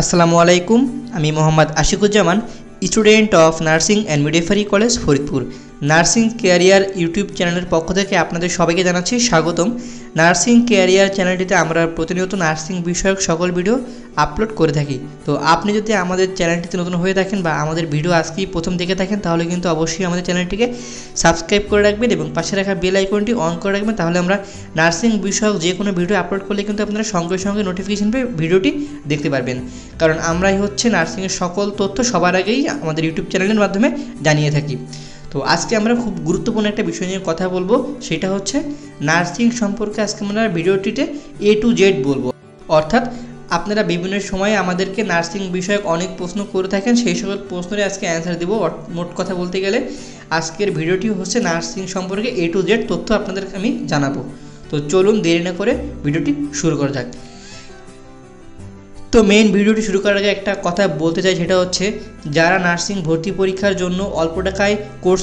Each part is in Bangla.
আসসালামু আলাইকুম, আমি Mohammad Ashikuzzaman, student of nursing and midwifery college Faridpur. Nursing career YouTube চ্যানেলের পক্ষ থেকে আপনাদের সবাইকে জানাচ্ছি স্বাগতম। নার্সিং ক্যারিয়ার চ্যানেলটিতে আমরা প্রতিনিয়ত নার্সিং বিষয়ক সকল ভিডিও আপলোড করে থাকি। তো আপনি যদি আমাদের চ্যানেলটিতে নতুন হয়ে থাকেন বা আমাদের ভিডিও আজকেই প্রথম দেখে থাকেন, তাহলে কিন্তু অবশ্যই আমাদের চ্যানেলটিকে সাবস্ক্রাইব করে রাখবেন এবং পাশে রাখা বেল আইকনটি অন করে রাখবেন। তাহলে আমরা নার্সিং বিষয়ক যে কোনো ভিডিও আপলোড করলে কিন্তু আপনারা সঙ্গে সঙ্গে নোটিফিকেশন পেয়ে ভিডিওটি দেখতে পারবেন। কারণ আমরাই হচ্ছে নার্সিংয়ের সকল তথ্য সবার আগেই আমাদের ইউটিউব চ্যানেলের মাধ্যমে জানিয়ে থাকি। তো আজকে আমরা খুব গুরুত্বপূর্ণ একটা বিষয় নিয়ে কথা বলব, সেটা হচ্ছে নার্সিং সম্পর্কে আজকে আমরা ভিডিওটিতে এ টু জেড বলব। অর্থাৎ আপনারা বিভিন্ন সময়ে আমাদেরকে নার্সিং বিষয়ক অনেক প্রশ্ন করে থাকেন, সেই সকল প্রশ্নের আজকে অ্যান্সার দেবো। মোট কথা বলতে গেলে আজকের ভিডিওটি হচ্ছে নার্সিং সম্পর্কে এ টু জেড তথ্য আপনাদেরকে আমি জানাব। তো চলুন দেরি না করে ভিডিওটি শুরু করা যাক। তো মেইন ভিডিওটি শুরু করার আগে একটা কথা বলতে চাই, সেটা হচ্ছে যারা নার্সিং ভর্তি পরীক্ষার জন্য অল্প টাকায় কোর্স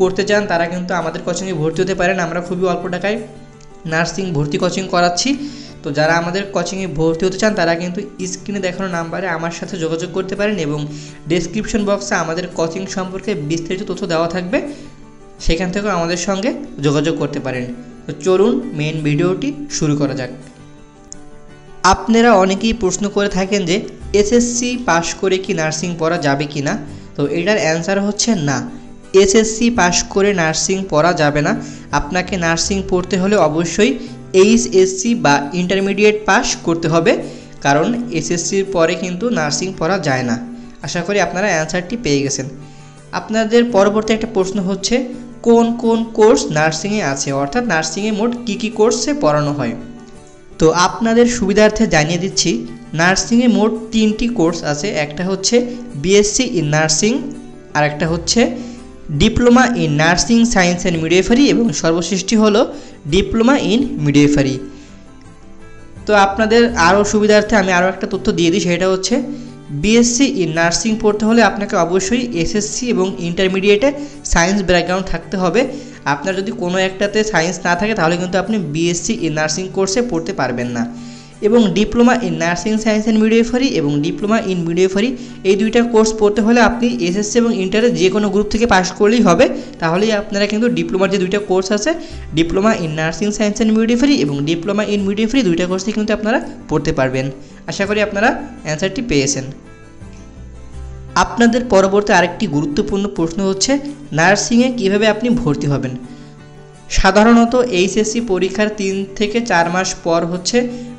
করতে চান, তারা কিন্তু আমাদের কোচিংয়ে ভর্তি হতে পারেন। আমরা খুবই অল্প টাকায় নার্সিং ভর্তি কোচিং করাচ্ছি। তো যারা আমাদের কোচিংয়ে ভর্তি হতে চান, তারা কিন্তু স্ক্রিনে দেখানো নাম্বারে আমার সাথে যোগাযোগ করতে পারেন এবং ডেসক্রিপশন বক্সে আমাদের কোচিং সম্পর্কে বিস্তারিত তথ্য দেওয়া থাকবে। সেখান থেকেও আমাদের সঙ্গে যোগাযোগ করতে পারেন। তো চলুন মেন ভিডিওটি শুরু করা যাক। আপনারা অনেকেই প্রশ্ন করে থাকেন যে, এসএসসি পাশ করে কি নার্সিং পড়া যাবে কি না তো এটার অ্যান্সার হচ্ছে না। এসএসসি পাশ করে নার্সিং পড়া যাবে না। আপনাকে নার্সিং পড়তে হলে অবশ্যই এইচএসসি বা ইন্টারমিডিয়েট পাস করতে হবে। কারণ এসএসসির পরে কিন্তু নার্সিং পড়া যায় না। আশা করি আপনারা অ্যান্সারটি পেয়ে গেছেন। আপনাদের পরবর্তী একটা প্রশ্ন হচ্ছে, কোন কোন কোর্স নার্সিংয়ে আছে? অর্থাৎ নার্সিংয়ে মোট কী কী কোর্সে পড়ানো হয়? তো আপনাদের সুবিধার্থে জানিয়ে দিচ্ছি, নার্সিংয়ে মোট তিনটি কোর্স আছে, একটা হচ্ছে বিএসসি ইন নার্সিং আর একটা হচ্ছে diploma in nursing science and midwifery এবং সর্বশেষটি হলো ডিপ্লোমা ইন মিডিয়েফারি তো আপনাদের আরও সুবিধার্থে আমি আরও একটা তথ্য দিয়ে দিই, সেটা হচ্ছে বিএসসি ইন নার্সিং পড়তে হলে আপনাকে অবশ্যই এসএসসি এবং ইন্টারমিডিয়েটে সায়েন্স ব্যাকগ্রাউন্ড থাকতে হবে। আপনার যদি কোনো একটাতে সায়েন্স না থাকে, তাহলে কিন্তু আপনি বিএসসি ইন নার্সিং কোর্সে পড়তে পারবেন না। এবং diploma in nursing science and midwifery এবং ডিপ্লোমা ইন মিডিওফারি এই দুইটা কোর্স পড়তে হলে আপনি এসএসসি এবং ইন্টারে যে কোনো গ্রুপ থেকে পাশ করলেই হবে। তাহলেই আপনারা কিন্তু ডিপ্লোমার যে দুইটা কোর্স আছে diploma in nursing science and midwifery এবং ডিপ্লোমা ইন মিডিওফারি দুইটা কোর্সে কিন্তু আপনারা পড়তে পারবেন। আশা করি আপনারা অ্যান্সারটি পেয়েছেন। আপনাদের পরবর্তী আরেকটি গুরুত্বপূর্ণ প্রশ্ন হচ্ছে, নার্সিংয়ে কীভাবে আপনি ভর্তি হবেন? সাধারণত এইচএসসি পরীক্ষার তিন থেকে চার মাস পর হচ্ছে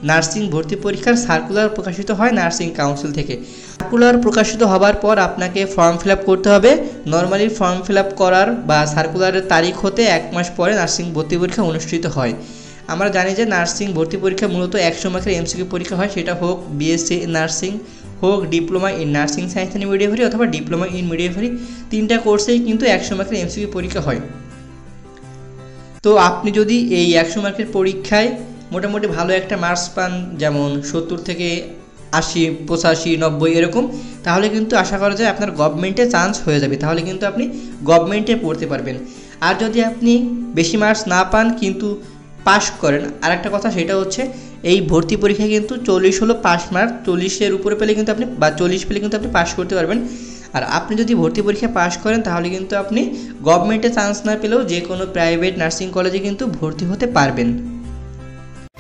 নার্সিং ভর্তি পরীক্ষার সার্কুলার প্রকাশিত হয় নার্সিং কাউন্সিল থেকে। সার্কুলার প্রকাশিত হবার পর আপনাকে ফর্ম ফিল করতে হবে। নর্মালি ফর্ম ফিল করার বা সার্কুলারের তারিখ হতে এক মাস পরে নার্সিং ভর্তি পরীক্ষা অনুষ্ঠিত হয়। আমরা জানি যে নার্সিং ভর্তি পরীক্ষা মূলত একশো মার্কের এমসিকিউ পরীক্ষা হয়, সেটা হোক বিএসসি নার্সিং হোক, diploma in nursing science and midwifery অথবা ডিপ্লোমা ইন মিডিওভারি তিনটা কোর্সেই কিন্তু একশো মার্কের এমসিকিউ পরীক্ষা হয়। তো আপনি যদি এই একশো মার্কের পরীক্ষায় মোটামুটি ভালো একটা মার্কস পান, যেমন সত্তর থেকে আশি, পঁচাশি, নব্বই এরকম, তাহলে কিন্তু আশা করা যায় আপনার গভর্নমেন্টে চান্স হয়ে যাবে। তাহলে কিন্তু আপনি গভর্নমেন্টে পড়তে পারবেন। আর যদি আপনি বেশি মার্কস না পান, কিন্তু পাশ করেন। আর একটা কথা সেটা হচ্ছে, এই ভর্তি পরীক্ষায় কিন্তু চল্লিশ হলো পাস মার্ক, চল্লিশের উপরে পেলে কিন্তু আপনি, বা চল্লিশ পেলে কিন্তু আপনি পাশ করতে পারবেন। আর আপনি যদি ভর্তি পরীক্ষা পাশ করেন, তাহলে কিন্তু আপনি গভর্নমেন্টে চান্স না পেলেও যে কোনো প্রাইভেট নার্সিং কলেজে কিন্তু ভর্তি হতে পারবেন।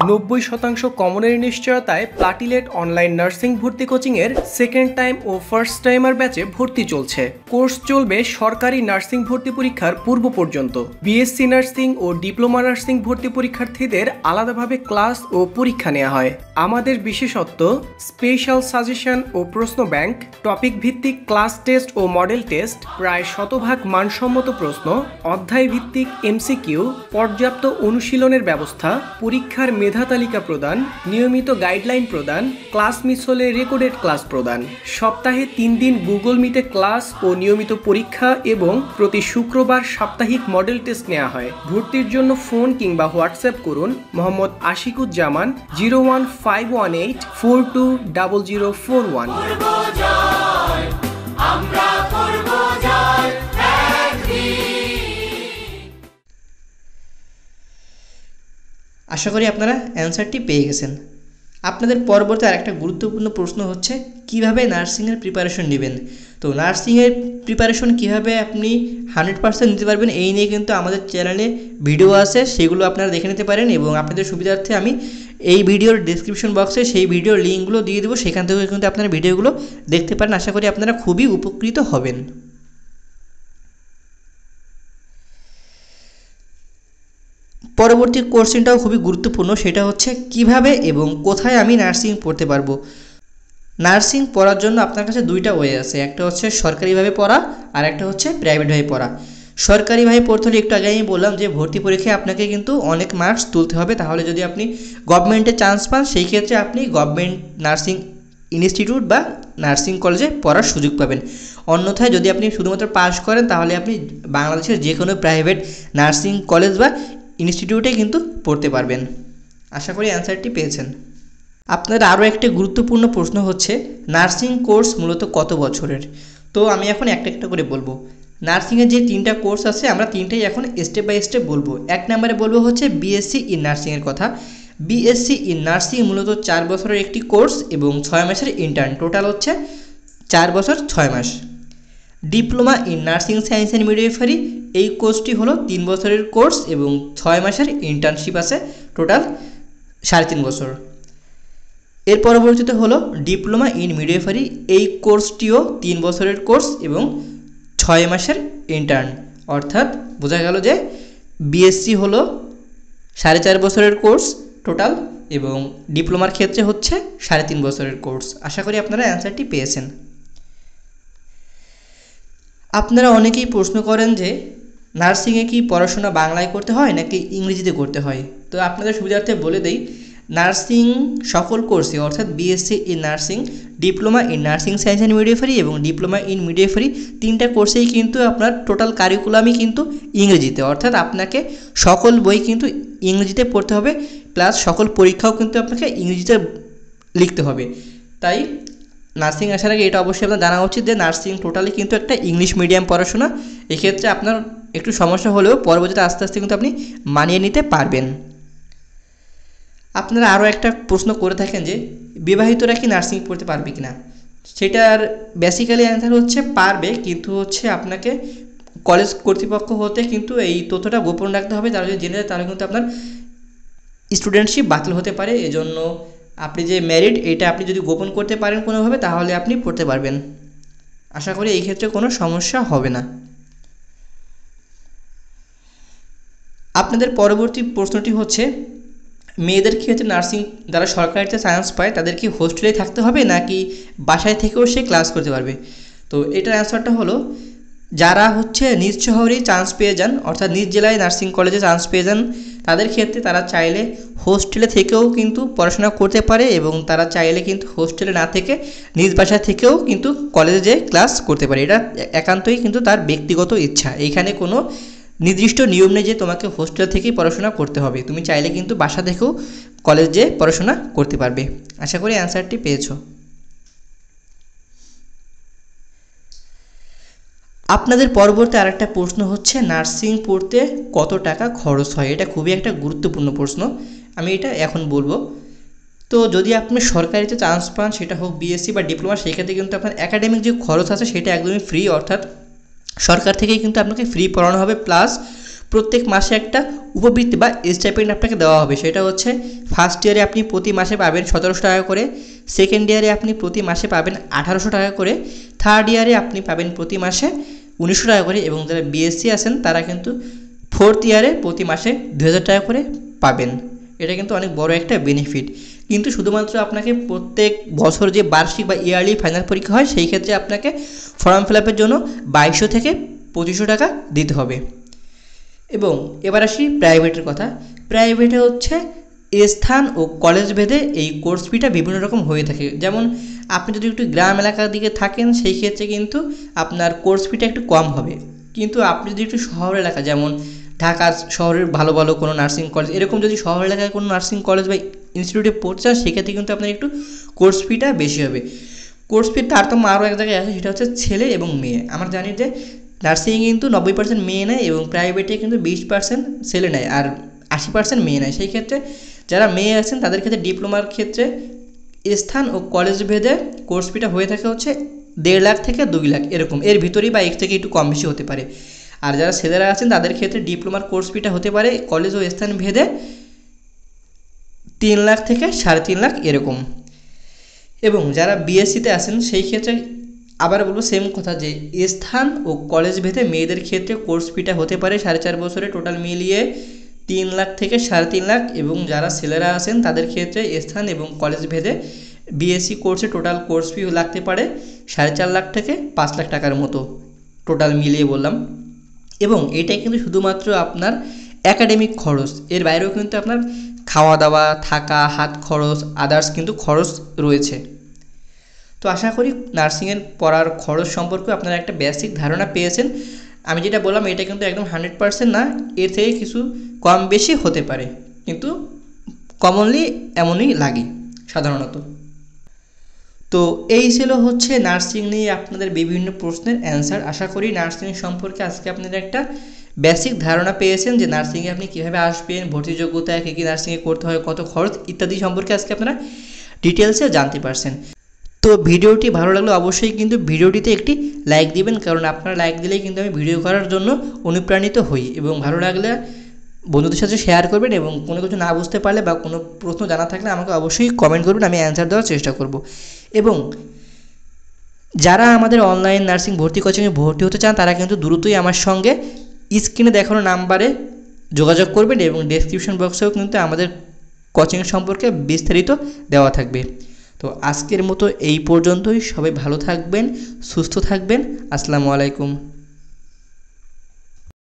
নব্বই শতাংশ কমনের নিশ্চয়তায় প্লাটিলেট অনলাইন নার্সিং ভর্তি কোচিংয়ের সেকেন্ড টাইম ও ফার্স্ট টাইমার ব্যাচে ভর্তি চলছে। কোর্স চলবে সরকারি নার্সিং ভর্তি পরীক্ষার পূর্ব পর্যন্ত। বিএসসি নার্সিং ও ডিপ্লোমা নার্সিং ভর্তি পরীক্ষার্থীদের আলাদাভাবে ক্লাস ও পরীক্ষা নেওয়া হয়। আমাদের বিশেষত্ব, স্পেশাল সাজেশন ও প্রশ্ন ব্যাংক, টপিক ভিত্তিক ক্লাস টেস্ট ও মডেল টেস্ট, প্রায় শতভাগ মানসম্মত প্রশ্ন অধ্যায় ভিত্তিক এমসিকিউ, পর্যাপ্ত অনুশীলনের ব্যবস্থা, পরীক্ষার মেধা তালিকা প্রদান, নিয়মিত গাইডলাইন প্রদান, ক্লাস মিস হলে রেকর্ডেড ক্লাস প্রদান। সপ্তাহে তিন দিন গুগল মিটে ক্লাস ও নিয়মিত পরীক্ষা এবং প্রতি শুক্রবার সাপ্তাহিক মডেল টেস্ট নেওয়া হয়। ভর্তির জন্য ফোন কিংবা হোয়াটসঅ্যাপ করুন Mohammad Ashikuzzaman, zero one five one eight four two double zero four one. আশা করি আপনারা অ্যান্সারটি পেয়ে গেছেন। আপনাদের পরবর্তী আরেকটা গুরুত্বপূর্ণ প্রশ্ন হচ্ছে, কীভাবে নার্সিংয়ের প্রিপারেশন নেবেন? তো নার্সিংয়ের প্রিপারেশন কীভাবে আপনি হান্ড্রেড পার্সেন্ট নিতে পারবেন, এই নিয়ে কিন্তু আমাদের চ্যানেলে ভিডিও আছে, সেগুলো আপনারা দেখে নিতে পারেন এবং আপনাদের সুবিধার্থে আমি এই ভিডিওর ডিসক্রিপশন বক্সে সেই ভিডিওর লিঙ্কগুলো দিয়ে দেবো, সেখান থেকে কিন্তু আপনারা ভিডিওগুলো দেখতে পারেন। আশা করি আপনারা খুবই উপকৃত হবেন। পরবর্তী কোশ্চেনটাও খুবই গুরুত্বপূর্ণ, সেটা হচ্ছে কীভাবে এবং কোথায় আমি নার্সিং পড়তে পারব। নার্সিং পড়ার জন্য আপনার কাছে দুইটা ওয়ে আছে, একটা হচ্ছে সরকারিভাবে পড়া আর একটা হচ্ছে প্রাইভেটভাবে পড়া। সরকারিভাবে পড়তে হলে একটু আগে আমি বললাম যে ভর্তি পরীক্ষায় আপনাকে কিন্তু অনেক মার্কস তুলতে হবে, তাহলে যদি আপনি গভর্নমেন্টে চান্স পান, সেই ক্ষেত্রে আপনি গভর্নমেন্ট নার্সিং ইনস্টিটিউট বা নার্সিং কলেজে পড়ার সুযোগ পাবেন। অন্যথায় যদি আপনি শুধুমাত্র পাস করেন, তাহলে আপনি বাংলাদেশের যে কোনো প্রাইভেট নার্সিং কলেজ বা ইনস্টিটিউটে কিন্তু পড়তে পারবেন। আশা করি অ্যান্সারটি পেয়েছেন। আপনার আরও একটি গুরুত্বপূর্ণ প্রশ্ন হচ্ছে নার্সিং কোর্স মূলত কত বছরের? তো আমি এখন একটা একটা করে বলব। নার্সিংয়ের যে তিনটা কোর্স আছে, আমরা তিনটাই এখন স্টেপ বাই স্টেপ বলব। এক নম্বরে বলব হচ্ছে বিএসসি ইন নার্সিংয়ের কথা। বিএসসি ইন নার্সিং মূলত চার বছরের একটি কোর্স এবং ছয় মাসের ইন্টার্ন টোটাল হচ্ছে চার বছর, ছয় মাস। Diploma in nursing science and midwifery এই কোর্সটি হলো তিন বছরের কোর্স এবং ছয় মাসের ইন্টার্নশিপ আছে টোটাল সাড়ে তিন বছর। এর পরবর্তীতে হলো ডিপ্লোমা ইন মিডওয়াইফারি এই কোর্সটিও তিন বছরের কোর্স এবং ছয় মাসের ইন্টার্ন অর্থাৎ বোঝা গেল যে বিএসসি হলো সাড়ে চার বছরের কোর্স টোটাল এবং ডিপ্লোমার ক্ষেত্রে হচ্ছে সাড়ে তিন বছরের কোর্স আশা করি আপনারা অ্যান্সারটি পেয়েছেন। আপনারা অনেকেই প্রশ্ন করেন যে, নার্সিংয়ে কি পড়াশোনা বাংলায় করতে হয় নাকি ইংরেজিতে করতে হয়? তো আপনাদের সুবিধার্থে বলে দেই, নার্সিং সকল কোর্সে, অর্থাৎ BSc in nursing diploma in nursing science and midwifery এবং ডিপ্লোমা ইন মিডিওফারি তিনটা কোর্সেই কিন্তু আপনার টোটাল কারিকুলামই কিন্তু ইংরেজিতে। অর্থাৎ আপনাকে সকল বই কিন্তু ইংরেজিতে পড়তে হবে, প্লাস সকল পরীক্ষাও কিন্তু আপনাকে ইংরেজিতে লিখতে হবে। তাই নার্সিং আসার আগে এটা অবশ্যই আপনার জানা উচিত যে নার্সিং টোটালি কিন্তু একটা ইংলিশ মিডিয়াম পড়াশোনা। এক্ষেত্রে আপনার একটু সমস্যা হলেও পরবর্তীতে আস্তে আস্তে কিন্তু আপনি মানিয়ে নিতে পারবেন। আপনারা আরও একটা প্রশ্ন করে থাকেন যে, বিবাহিতরা কি নার্সিং পড়তে পারবে কি না সেটার বেসিক্যালি অ্যান্সার হচ্ছে পারবে, কিন্তু হচ্ছে আপনাকে কলেজ কর্তৃপক্ষ হতে কিন্তু এই তথ্যটা গোপন রাখতে হবে। তারা যদি জেনে যায় তাহলে কিন্তু আপনার স্টুডেন্টশিপ বাতিল হতে পারে। এজন্য আপনি যে ম্যারিড এটা আপনি যদি গোপন করতে পারেন কোনোভাবে, তাহলে আপনি পড়তে পারবেন। আশা করি এই ক্ষেত্রে কোনো সমস্যা হবে না। আপনাদের পরবর্তী প্রশ্নটি হচ্ছে, মেয়েদের ক্ষেত্রে নার্সিং যারা সরকারিতে সায়েন্স পায়, তাদের কি হোস্টেলে থাকতে হবে, নাকি বাসায় থেকেও সে ক্লাস করতে পারবে? তো এটার অ্যান্সারটা হলো, যারা হচ্ছে নিজ শহরেই চান্স পেয়ে যান, অর্থাৎ নিজ জেলায় নার্সিং কলেজে চান্স পেয়ে যান তাদের ক্ষেত্রে তারা চাইলে হোস্টেলে থেকেও কিন্তু পড়াশোনা করতে পারে এবং তারা চাইলে কিন্তু হোস্টেলে না থেকে নিজ বাসা থেকেও কিন্তু কলেজে যেয়ে ক্লাস করতে পারে। এটা একান্তই কিন্তু তার ব্যক্তিগত ইচ্ছা। এইখানে কোনো নির্দিষ্ট নিয়ম নেই যে তোমাকে হোস্টেল থেকেই পড়াশোনা করতে হবে। তুমি চাইলে কিন্তু বাসা থেকেও কলেজে পড়াশোনা করতে পারবে। আশা করি অ্যান্সারটি পেয়েছ। আপনাদের পরবর্তী আরেকটা প্রশ্ন হচ্ছে নার্সিং পড়তে কত টাকা খরচ হয়? এটা খুবই একটা গুরুত্বপূর্ণ প্রশ্ন। আমি এটা এখন বলব। তো যদি আপনি সরকারিতে চান্স পান, সেটা হোক বিএসসি বা ডিপ্লোমা সেক্ষেত্রে কিন্তু আপনার একাডেমিক যে খরচ আছে, সেটা একদমই ফ্রি অর্থাৎ সরকার থেকেই কিন্তু আপনাকে ফ্রি পড়ানো হবে প্লাস প্রত্যেক মাসে একটা উপবৃত্তি বা স্টাইপেন্ড আপনাকে দেওয়া হবে। সেটা হচ্ছে ফার্স্ট ইয়ারে আপনি প্রতি মাসে পাবেন সতেরোশো টাকা করে সেকেন্ড ইয়ারে আপনি প্রতি মাসে পাবেন আঠারোশো টাকা করে থার্ড ইয়ারে আপনি পাবেন প্রতি মাসে উনিশশো টাকা করে এবং যারা বিএসসি আছেন, তারা কিন্তু ফোর্থ ইয়ারে প্রতি মাসে দু হাজার টাকা করে পাবেন। এটা কিন্তু অনেক বড় একটা বেনিফিট কিন্তু শুধুমাত্র আপনাকে প্রত্যেক বছর যে বার্ষিক বা ইয়ারলি ফাইনাল পরীক্ষা হয়, সেই ক্ষেত্রে আপনাকে ফর্ম ফিল আপের জন্য বাইশশো থেকে পঁচিশশো টাকা দিতে হবে। এবং এবার আসি প্রাইভেটের কথা। প্রাইভেটে হচ্ছে স্থান ও কলেজ ভেদে এই কোর্স ফিটা বিভিন্ন রকম হয়ে থাকে। যেমন আপনি যদি একটু গ্রাম এলাকার দিকে থাকেন, সেই ক্ষেত্রে কিন্তু আপনার কোর্স ফিটা একটু কম হবে। কিন্তু আপনি যদি একটু শহর এলাকা, যেমন ঢাকা শহরের ভালো ভালো কোনো নার্সিং কলেজ এরকম যদি শহর এলাকায় কোনো নার্সিং কলেজ বা ইনস্টিটিউটে পড়তে চান সেক্ষেত্রে কিন্তু আপনার একটু কোর্স ফিটা বেশি হবে। কোর্স ফির তারতম্য আরও এক জায়গায় আছে, সেটা হচ্ছে ছেলে এবং মেয়ে। আমরা জানি যে নার্সিংয়ে কিন্তু নব্বই পার্সেন্ট মেয়ে নেয় এবং প্রাইভেটে কিন্তু বিশ পার্সেন্ট ছেলে নেয়, আর আশি পার্সেন্ট মেয়ে নেয়। সেই ক্ষেত্রে যারা মেয়ে আছেন, তাদের ক্ষেত্রে ডিপ্লোমার ক্ষেত্রে স্থান ও কলেজ ভেদে কোর্স ফিটা হয়ে থাকে হচ্ছে দেড় লাখ থেকে দুই লাখ, এরকম। এর ভিতরেই বা এর থেকে একটু কম বেশি হতে পারে। আর যারা ছেলেরা আছেন, তাদের ক্ষেত্রে ডিপ্লোমার কোর্স ফিটা হতে পারে কলেজ ও স্থান ভেদে তিন লাখ থেকে সাড়ে তিন লাখ, এরকম। এবং যারা বিএসসিতে আছেন, সেই ক্ষেত্রে আবার বলব সেম কথা যে, স্থান ও কলেজ ভেদে মেয়েদের ক্ষেত্রে কোর্স ফিটা হতে পারে সাড়ে চার বছরে টোটাল মিলিয়ে তিন লাখ থেকে সাড়ে তিন লাখ এবং যারা ছেলেরা আছেন তাদের ক্ষেত্রে স্থান এবং কলেজ ভেদে বিএসসি কোর্সে টোটাল কোর্স ফি লাগতে পারে সাড়ে চার লাখ থেকে পাঁচ লাখ টাকার মতো টোটাল মিলিয়ে বললাম। এবং এটাই কিন্তু শুধুমাত্র আপনার একাডেমিক খরচ। এর বাইরেও কিন্তু আপনার খাওয়া দাওয়া থাকা, হাত খরচ আদার্স কিন্তু খরচ রয়েছে। তো আশা করি নার্সিংয়ের পড়ার খরচ সম্পর্কে আপনারা একটা বেসিক ধারণা পেয়েছেন। আমি যেটা বললাম, এটা কিন্তু একদম হান্ড্রেড পারসেন্ট না, এর থেকে কিছু কম বেশি হতে পারে। কিন্তু কমনলি এমনই লাগে, সাধারণত। তো এই ছিল হচ্ছে নার্সিং নিয়ে আপনাদের বিভিন্ন প্রশ্নের অ্যান্সার আশা করি নার্সিং সম্পর্কে আজকে আপনাদের একটা বেসিক ধারণা পেয়েছেন যে নার্সিংয়ে আপনি কীভাবে আসবেন, ভর্তি যোগ্যতা, কী কী নার্সিংয়ে করতে হয়, কত খরচ ইত্যাদি সম্পর্কে আজকে আপনারা ডিটেলসে জানতে পারছেন। তো ভিডিওটি ভালো লাগলে অবশ্যই কিন্তু ভিডিওটিতে একটি লাইক দিবেন, কারণ আপনারা লাইক দিলেই কিন্তু আমি ভিডিও করার জন্য অনুপ্রাণিত হই। এবং ভালো লাগলে বন্ধুদের সাথে শেয়ার করবেন এবং কোনো কিছু না বুঝতে পারলে বা কোনো প্রশ্ন জানা থাকলে আমাকে অবশ্যই কমেন্ট করবেন, আমি অ্যান্সার দেওয়ার চেষ্টা করব। এবং যারা আমাদের অনলাইন নার্সিং ভর্তি কোচিংয়ে ভর্তি হতে চান, তারা কিন্তু দ্রুতই আমার সঙ্গে স্ক্রিনে দেখানো নাম্বারে যোগাযোগ করবেন এবং ডেসক্রিপশন বক্সেও কিন্তু আমাদের কোচিং সম্পর্কে বিস্তারিত দেওয়া থাকবে। তো আজকের মতো এই পর্যন্তই। সবাই ভালো থাকবেন সুস্থ থাকবেন। আসসালামু আলাইকুম।